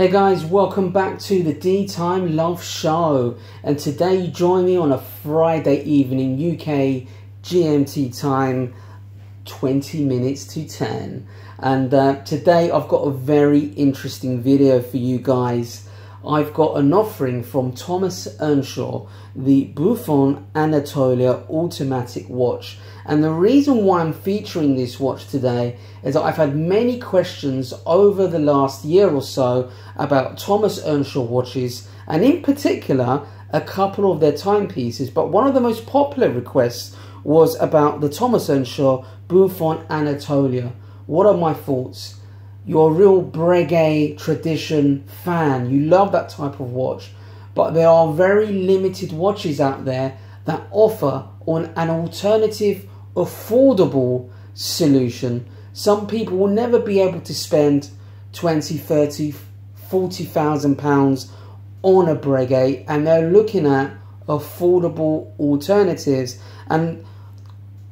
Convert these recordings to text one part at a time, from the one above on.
Hey guys, welcome back to the D Time Love Show. And today you join me on a Friday evening, UK GMT time, 20 minutes to 10. And uh, today I've got a very interesting video for you guys. I've got an offering from Thomas Earnshaw, the Beaufort Anatolia automatic watch. And the reason why I'm featuring this watch today is that I've had many questions over the last year or so about Thomas Earnshaw watches, and in particular, a couple of their timepieces. But one of the most popular requests was about the Thomas Earnshaw Beaufort Anatolia. What are my thoughts? you're a real Breguet tradition fan, you love that type of watch, but there are very limited watches out there that offer on an alternative, affordable solution. Some people will never be able to spend 20, 30, 40,000 pounds on a Breguet and they're looking at affordable alternatives. And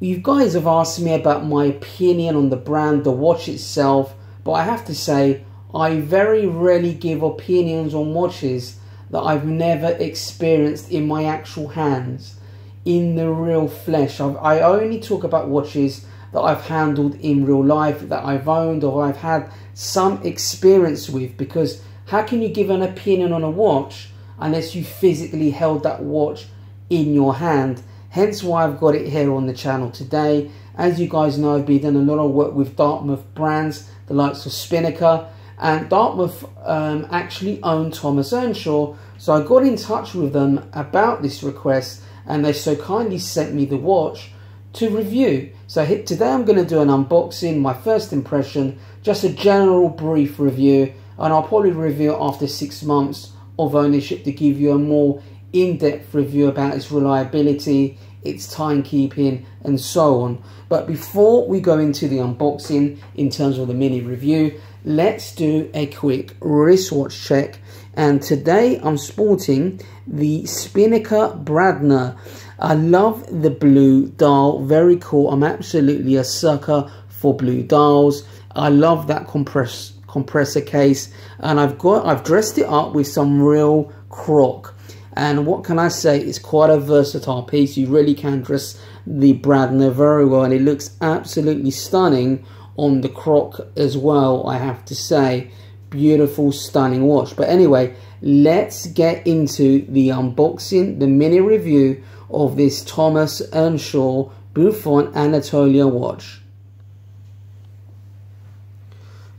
you guys have asked me about my opinion on the brand, the watch itself, but I have to say, I very rarely give opinions on watches that I've never experienced in my actual hands, in the real flesh. I've, I only talk about watches that I've handled in real life, that I've owned or I've had some experience with. Because how can you give an opinion on a watch unless you physically held that watch in your hand? Hence why I've got it here on the channel today. As you guys know, I've been doing a lot of work with Dartmouth brands the likes of Spinnaker, and Dartmouth um, actually owned Thomas Earnshaw. So I got in touch with them about this request, and they so kindly sent me the watch to review. So today I'm going to do an unboxing, my first impression, just a general brief review, and I'll probably review after six months of ownership to give you a more in-depth review about its reliability, its timekeeping, and so on. But before we go into the unboxing in terms of the mini review, let's do a quick wristwatch check. And today I'm sporting the Spinnaker Bradner. I love the blue dial, very cool. I'm absolutely a sucker for blue dials. I love that compress compressor case and I've got I've dressed it up with some real croc and what can I say? It's quite a versatile piece. You really can dress the Bradner very well. And it looks absolutely stunning on the croc as well, I have to say. Beautiful, stunning watch. But anyway, let's get into the unboxing, the mini review of this Thomas Earnshaw Beaufort Anatolia watch.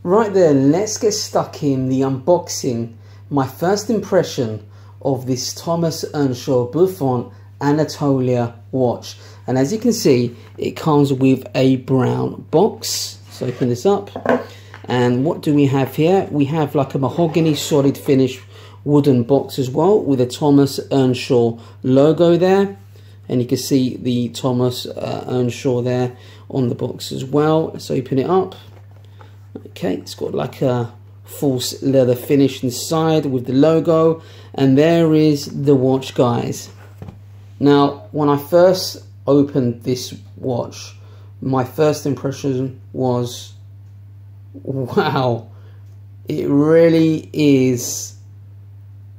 Right there, let's get stuck in the unboxing. My first impression of this Thomas Earnshaw Beaufort Anatolia watch. And as you can see, it comes with a brown box. So open this up. And what do we have here? We have like a mahogany solid finish wooden box as well with a Thomas Earnshaw logo there. And you can see the Thomas uh, Earnshaw there on the box as well. Let's open it up. Okay, it's got like a false leather finish inside with the logo and there is the watch guys now when I first opened this watch my first impression was wow it really is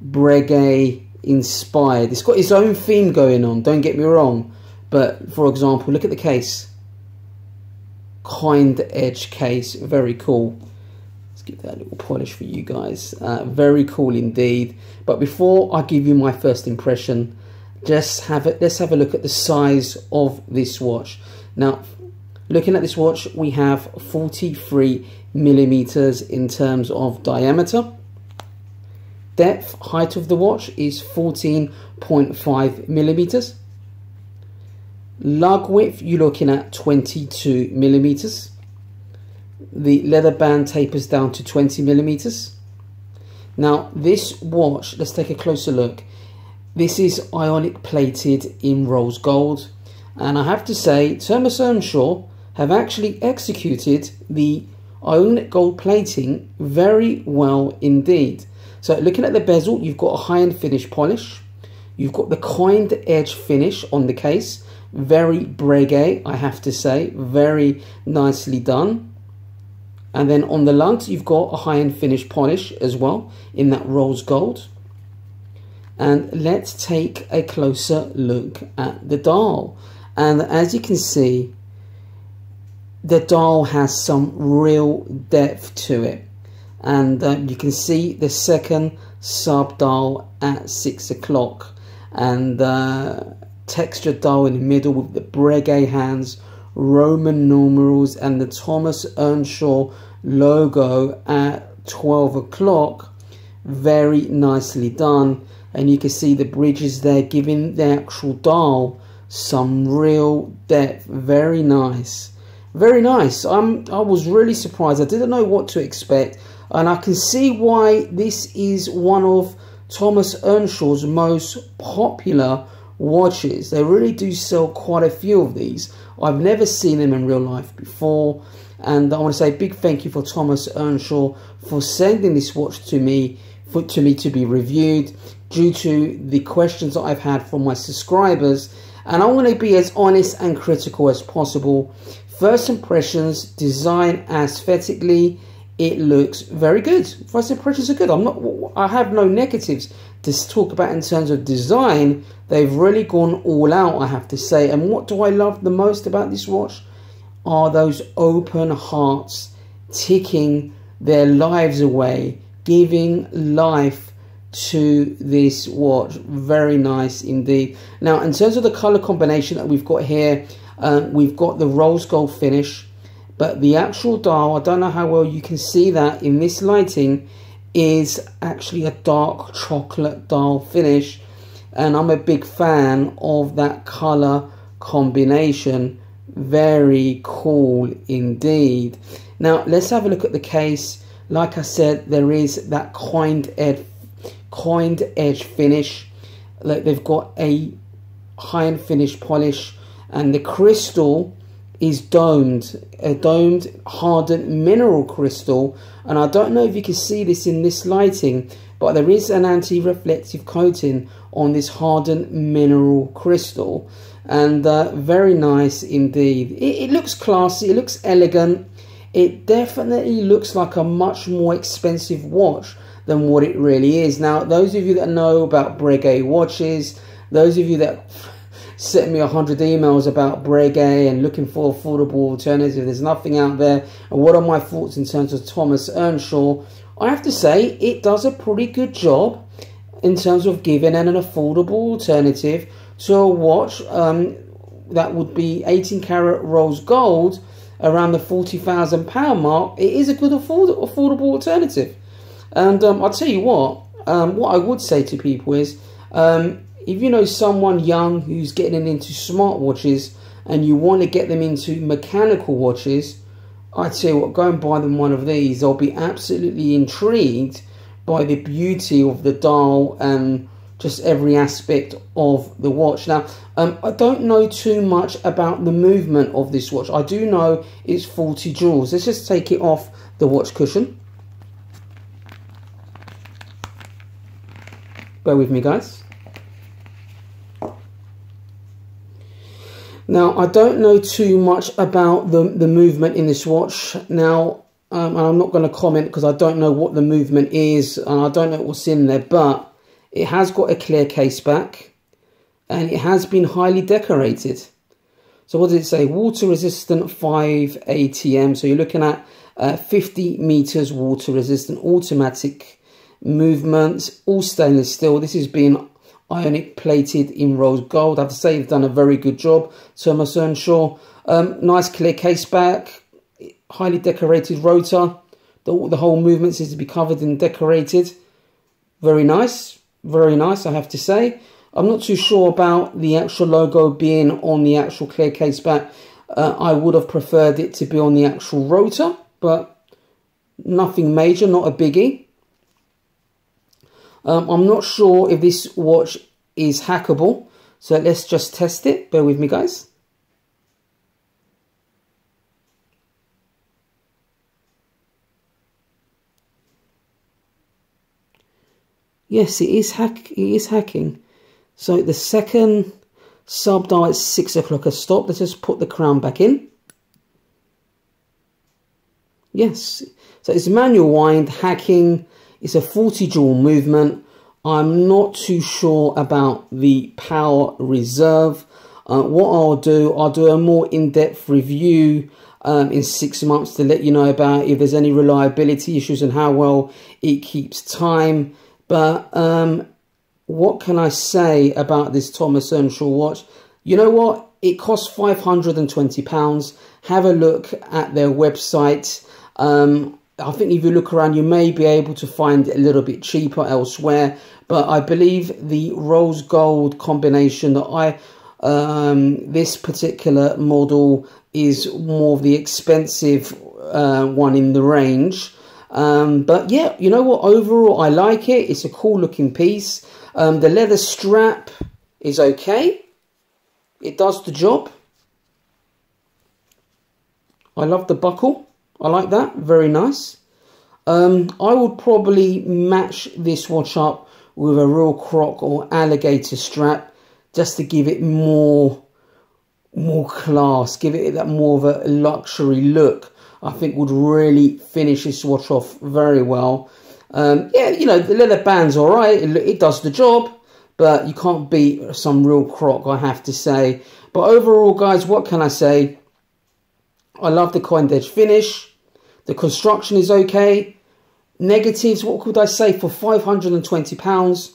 Breguet inspired it's got its own theme going on don't get me wrong but for example look at the case coined edge case very cool Let's give that a little polish for you guys. Uh, very cool indeed. But before I give you my first impression, just have it. Let's have a look at the size of this watch. Now, looking at this watch, we have 43 millimeters in terms of diameter. Depth, height of the watch is 14.5 millimeters. Lug width, you're looking at 22 millimeters the leather band tapers down to 20 millimeters. Now this watch, let's take a closer look. This is ionic plated in rose gold. And I have to say, Thomas Earnshaw have actually executed the ionic gold plating very well indeed. So looking at the bezel, you've got a high-end finish polish. You've got the coined edge finish on the case. Very Breguet, I have to say. Very nicely done And then on the lugs, you've got a high-end finish polish as well in that rose gold. And let's take a closer look at the dial. And as you can see, the dial has some real depth to it. And uh, you can see the second sub dial at six o'clock. And uh, texture dial in the middle with the Breguet hands, Roman numerals, and the Thomas Earnshaw logo at 12 o'clock. Very nicely done. And you can see the bridges there giving the actual dial some real depth. Very nice. Very nice. I'm, I was really surprised. I didn't know what to expect. And I can see why this is one of Thomas Earnshaw's most popular watches. They really do sell quite a few of these. I've never seen them in real life before. And I want to say a big thank you for Thomas Earnshaw for sending this watch to me for to me to be reviewed due to the questions that I've had from my subscribers. And I want to be as honest and critical as possible. First impressions, design aesthetically, it looks very good. First impressions are good. I'm not. I have no negatives to talk about in terms of design. They've really gone all out, I have to say. And what do I love the most about this watch? Are those open hearts ticking their lives away, giving life to this watch. Very nice indeed. Now, in terms of the color combination that we've got here, uh, we've got the rose gold finish, but the actual dial, I don't know how well you can see that in this lighting, is actually a dark chocolate dial finish. And I'm a big fan of that color combination. Very cool indeed. Now, let's have a look at the case. Like I said, there is that coined edge coined edge finish. Like they've got a high-end finish polish and the crystal is domed, a domed hardened mineral crystal. And I don't know if you can see this in this lighting, but there is an anti-reflective coating on this hardened mineral crystal. And uh, very nice indeed. It, it looks classy, it looks elegant. It definitely looks like a much more expensive watch than what it really is. Now, those of you that know about Breguet watches, those of you that sent me a hundred emails about Breguet and looking for affordable alternative, there's nothing out there. And what are my thoughts in terms of Thomas Earnshaw? I have to say, it does a pretty good job in terms of giving an affordable alternative to a watch um, that would be 18 karat rose gold around the £40,000 mark. It is a good afford affordable alternative. And um, I'll tell you what, um, what I would say to people is, um, if you know someone young who's getting into smartwatches and you want to get them into mechanical watches, I'd say what, go and buy them one of these. They'll be absolutely intrigued by the beauty of the dial and just every aspect of the watch. Now, um, I don't know too much about the movement of this watch. I do know it's 40 jewels. Let's just take it off the watch cushion. Bear with me, guys. Now, I don't know too much about the, the movement in this watch. Now, um, I'm not going to comment because I don't know what the movement is and I don't know what's in there, but it has got a clear case back and it has been highly decorated. So what does it say? Water resistant 5 ATM. So you're looking at uh, 50 meters water resistant automatic movement, all stainless steel. This has been ionic plated in rose gold. I have to say they've done a very good job, Thomas Earnshaw. Um, nice clear case back, highly decorated rotor. The, the whole movement seems to be covered and decorated. Very nice, very nice I have to say. I'm not too sure about the actual logo being on the actual clear case back. Uh, I would have preferred it to be on the actual rotor, but nothing major, not a biggie. Um, I'm not sure if this watch is hackable. So let's just test it. Bear with me, guys. Yes, it is hack. It is hacking. So the second sub dial at six o'clock has stopped. Let's just put the crown back in. Yes. So it's manual wind, hacking. It's a 40 jewel movement. I'm not too sure about the power reserve. Uh, what I'll do, I'll do a more in-depth review um, in six months to let you know about if there's any reliability issues and how well it keeps time. But um, what can I say about this Thomas Earnshaw watch? You know what? It costs £520. Have a look at their website. Um, I think if you look around, you may be able to find it a little bit cheaper elsewhere. But I believe the rose gold combination that I, um, this particular model is more of the expensive uh, one in the range. Um, but yeah, you know what? Overall, I like it. It's a cool looking piece. Um, the leather strap is okay. It does the job. I love the buckle. I like that. Very nice. Um, I would probably match this watch up with a real croc or alligator strap just to give it more more class, give it that more of a luxury look. I think would really finish this watch off very well. Um, yeah, you know, the leather band's all right. It, it, does the job, but you can't beat some real croc, I have to say. But overall, guys, what can I say? I love the coined edge finish. The construction is okay. Negatives, what could I say, for £520?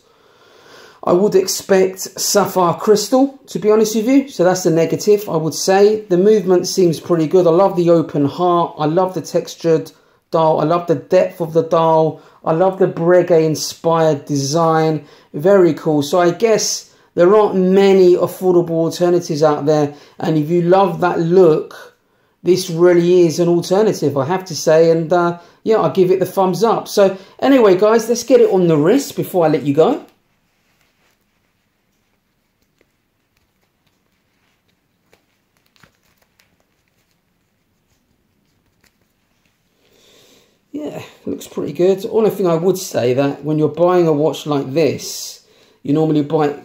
I would expect sapphire crystal, to be honest with you. So that's the negative, I would say. The movement seems pretty good. I love the open heart. I love the textured dial. I love the depth of the dial. I love the Breguet inspired design. Very cool. So I guess there aren't many affordable alternatives out there. And if you love that look, this really is an alternative, I have to say. And uh, yeah, I'll give it the thumbs up. So anyway, guys, let's get it on the wrist before I let you go. Yeah, looks pretty good. Only thing I would say that when you're buying a watch like this, you normally buy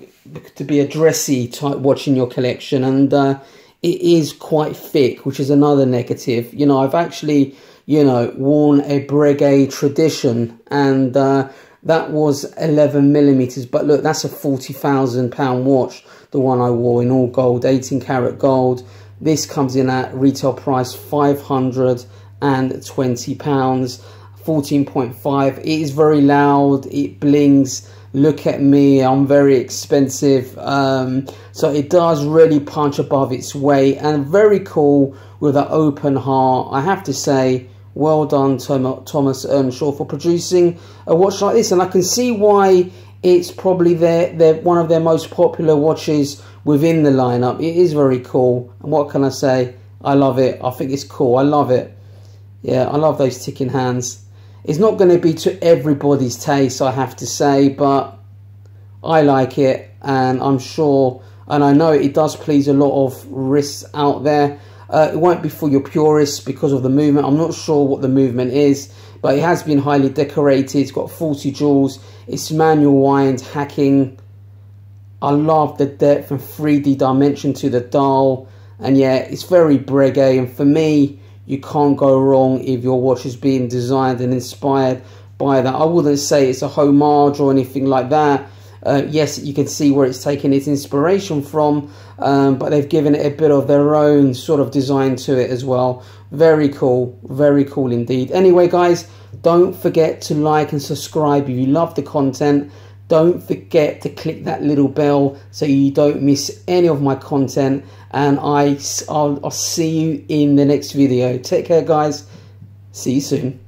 to be a dressy type watch in your collection. And uh, it is quite thick, which is another negative. You know, I've actually, you know, worn a Breguet Tradition and uh, that was 11 millimeters. But look, that's a 40,000 pound watch. The one I wore in all gold, 18 karat gold. This comes in at retail price 520 pounds. 14.5 it is very loud it blings look at me i'm very expensive um, so it does really punch above its weight and very cool with an open heart. I have to say well done thomas earnshaw for producing a watch like this. And i can see why it's probably their, their one of their most popular watches within the lineup. It is very cool and what can i say? I love it. I think it's cool. I love it. Yeah i love those ticking hands it's not going to be to everybody's taste, I have to say, but I like it, and I'm sure, and I know it does please a lot of wrists out there. Uh, it won't be for your purists because of the movement. I'm not sure what the movement is, but it has been highly decorated. It's got 40 jewels. It's manual wind, hacking. I love the depth and 3D dimension to the dial. And yeah, it's very Breguet. And for me, you can't go wrong if your watch is being designed and inspired by that. I wouldn't say it's a homage or anything like that. Uh, yes, you can see where it's taken its inspiration from, um, but they've given it a bit of their own sort of design to it as well. Very cool, very cool indeed. Anyway, guys, don't forget to like and subscribe if you love the content. Don't forget to click that little bell so you don't miss any of my content. And I, I'll, I'll see you in the next video. Take care, guys. See you soon.